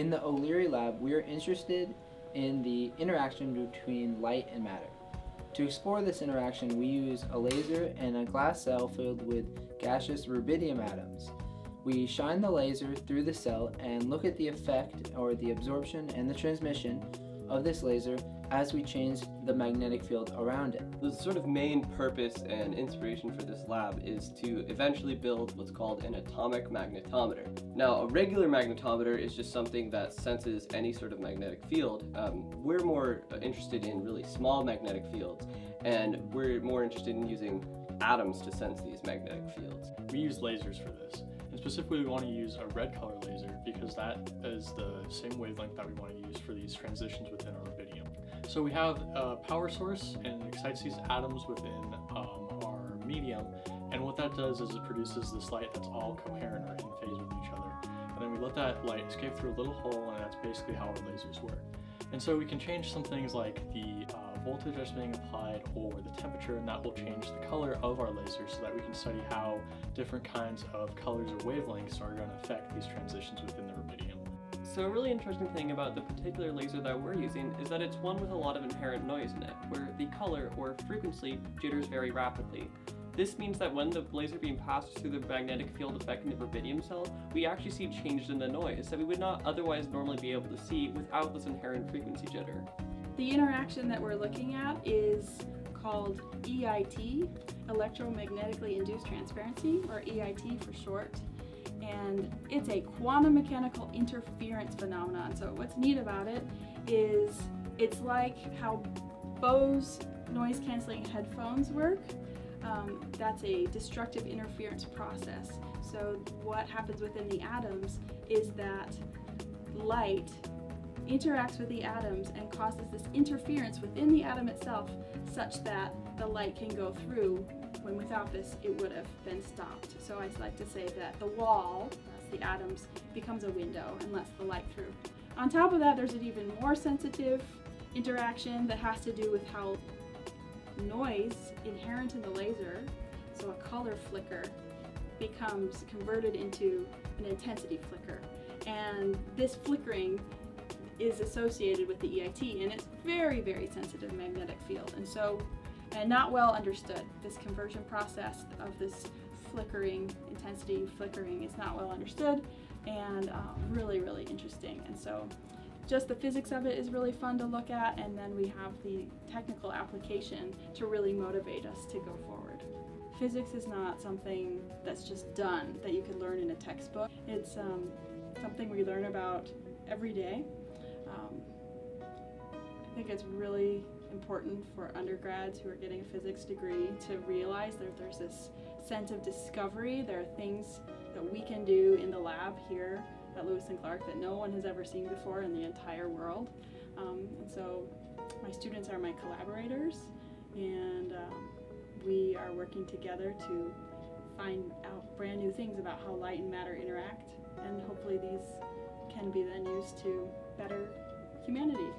In the O'Leary lab, we are interested in the interaction between light and matter. To explore this interaction, we use a laser and a glass cell filled with gaseous rubidium atoms. We shine the laser through the cell and look at the effect or the absorption and the transmission of this laser as we change the magnetic field around it. The sort of main purpose and inspiration for this lab is to eventually build what's called an atomic magnetometer. Now, a regular magnetometer is just something that senses any sort of magnetic field. Um, we're more interested in really small magnetic fields, and we're more interested in using atoms to sense these magnetic fields. We use lasers for this. Specifically, we want to use a red color laser because that is the same wavelength that we want to use for these transitions within our rubidium. So we have a power source and it excites these atoms within um, our medium. And what that does is it produces this light that's all coherent or in phase with each other. And then we let that light escape through a little hole and that's basically how our lasers work. And so we can change some things like the uh, voltage that's being applied or the temperature and that will change the color of our laser so that we can study how different kinds of colors or wavelengths are going to affect these transitions within the rubidium. So a really interesting thing about the particular laser that we're using is that it's one with a lot of inherent noise in it, where the color or frequency jitters very rapidly. This means that when the laser beam passes through the magnetic field affecting the rubidium cell, we actually see changes in the noise that we would not otherwise normally be able to see without this inherent frequency jitter. The interaction that we're looking at is called EIT, electromagnetically induced transparency, or EIT for short and it's a quantum mechanical interference phenomenon. So what's neat about it is it's like how Bose noise canceling headphones work. Um, that's a destructive interference process. So what happens within the atoms is that light interacts with the atoms and causes this interference within the atom itself such that the light can go through when without this it would have been stopped. So I like to say that the wall, that's the atoms, becomes a window and lets the light through. On top of that there's an even more sensitive interaction that has to do with how noise inherent in the laser, so a color flicker, becomes converted into an intensity flicker. And this flickering is associated with the EIT and it's very, very sensitive magnetic field. And so and not well understood. This conversion process of this flickering, intensity flickering is not well understood and um, really, really interesting. And so just the physics of it is really fun to look at and then we have the technical application to really motivate us to go forward. Physics is not something that's just done that you can learn in a textbook. It's um, something we learn about every day. Um, I think it's really important for undergrads who are getting a physics degree to realize that there's this sense of discovery. There are things that we can do in the lab here at Lewis and Clark that no one has ever seen before in the entire world. Um, and so my students are my collaborators and um, we are working together to find out brand new things about how light and matter interact and hopefully these can be then used to better humanity.